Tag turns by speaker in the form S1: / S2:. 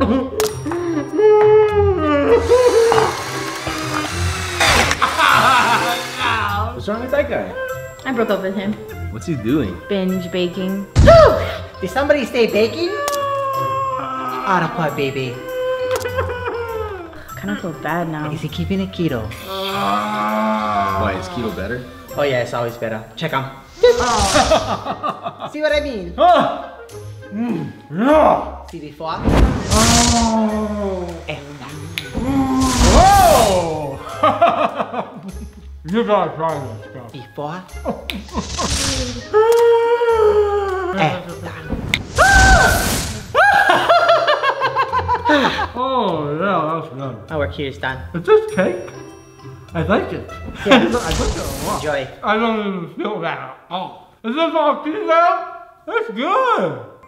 S1: What's wrong with that guy?
S2: I broke up with him.
S1: What's he doing?
S2: Binge baking.
S3: Did somebody stay baking? Out of pot, baby.
S2: kind of feel bad now.
S3: Is he keeping it keto?
S1: Why, is keto better?
S3: Oh yeah, it's always better. Check him. See what I mean?
S4: Oh.
S3: Mm. Yeah. CD4.
S4: Oh!
S3: Esta.
S4: Oh! you gotta try this stuff.
S3: D4. Esta.
S4: oh, yeah, that's good.
S3: Our cue's done.
S4: Is this cake? I like it.
S3: Yes.
S4: I like it a lot.
S3: Enjoy.
S4: I don't even feel that at all. Is this all pizza? That's good.